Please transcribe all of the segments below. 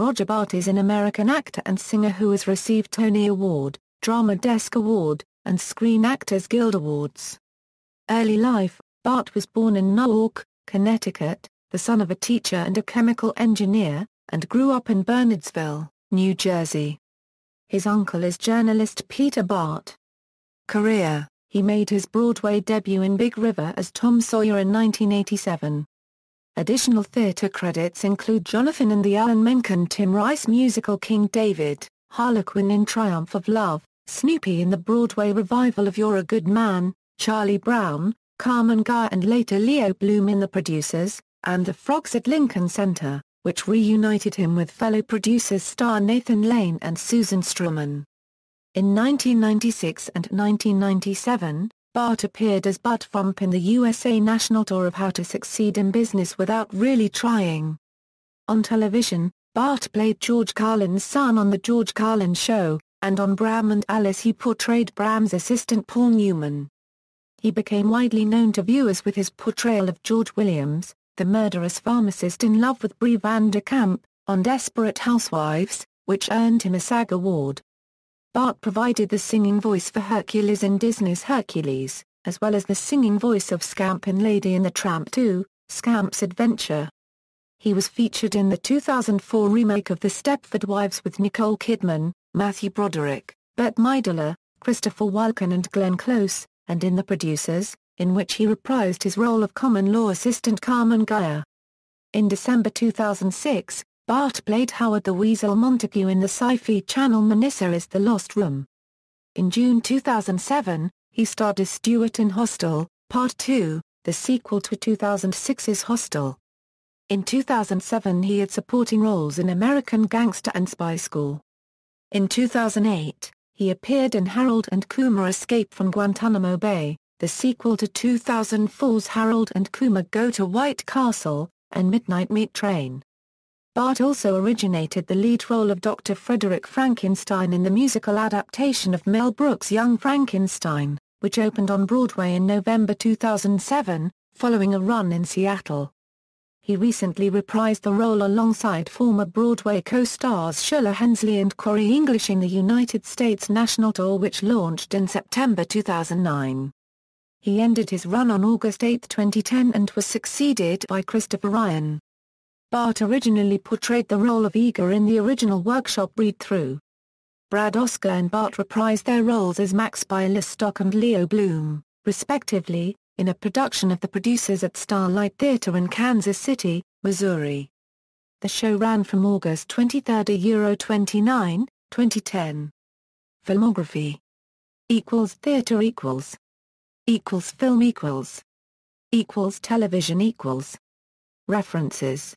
Roger Bart is an American actor and singer who has received Tony Award, Drama Desk Award, and Screen Actors Guild Awards. Early life Bart was born in Norwalk, Connecticut, the son of a teacher and a chemical engineer, and grew up in Bernardsville, New Jersey. His uncle is journalist Peter Bart. Career He made his Broadway debut in Big River as Tom Sawyer in 1987. Additional theatre credits include Jonathan in the Alan Menken Tim Rice musical King David, Harlequin in Triumph of Love, Snoopy in the Broadway revival of You're a Good Man, Charlie Brown, Carmen Ghia and later Leo Bloom in The Producers, and The Frogs at Lincoln Center, which reunited him with fellow producers star Nathan Lane and Susan Stroman. In 1996 and 1997, Bart appeared as Bud Frump in the USA National Tour of How to Succeed in Business Without Really Trying. On television, Bart played George Carlin's son on The George Carlin Show, and on Bram and Alice he portrayed Bram's assistant Paul Newman. He became widely known to viewers with his portrayal of George Williams, the murderous pharmacist in love with Bree Van de Kamp, on Desperate Housewives, which earned him a SAG award. Bart provided the singing voice for Hercules in Disney's Hercules, as well as the singing voice of Scamp in Lady and the Tramp 2, Scamp's Adventure. He was featured in the 2004 remake of The Stepford Wives with Nicole Kidman, Matthew Broderick, Bette Midler, Christopher Walken and Glenn Close, and in The Producers, in which he reprised his role of common law assistant Carmen Ghia. In December 2006, Bart played Howard the Weasel Montague in the sci-fi channel miniseries the Lost Room. In June 2007, he starred as Stuart in Hostel, Part 2, the sequel to 2006's Hostel. In 2007 he had supporting roles in American Gangster and Spy School. In 2008, he appeared in Harold and Kumar Escape from Guantanamo Bay, the sequel to 2004's Harold and Kumar Go to White Castle, and Midnight Meat Train. Bart also originated the lead role of Dr. Frederick Frankenstein in the musical adaptation of Mel Brooks' Young Frankenstein, which opened on Broadway in November 2007, following a run in Seattle. He recently reprised the role alongside former Broadway co-stars Shuler Hensley and Cory English in the United States National Tour which launched in September 2009. He ended his run on August 8, 2010 and was succeeded by Christopher Ryan. Bart originally portrayed the role of Igor in the original workshop read-through. Brad Oscar and Bart reprised their roles as Max Bialystock and Leo Bloom, respectively, in a production of The Producers at Starlight Theatre in Kansas City, Missouri. The show ran from August 23 to Euro 29, 2010. Filmography equals theatre equals equals film equals equals television equals references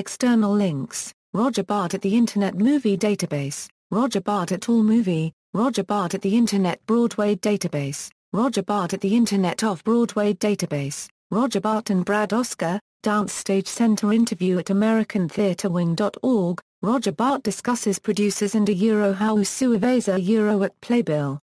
External links, Roger Bart at the Internet Movie Database, Roger Bart at AllMovie, Roger Bart at the Internet Broadway Database, Roger Bart at the Internet Off-Broadway Database, Roger Bart and Brad Oscar, Downstage Center interview at AmericanTheatreWing.org, Roger Bart discusses producers and a Euro How Suaveza Euro at Playbill.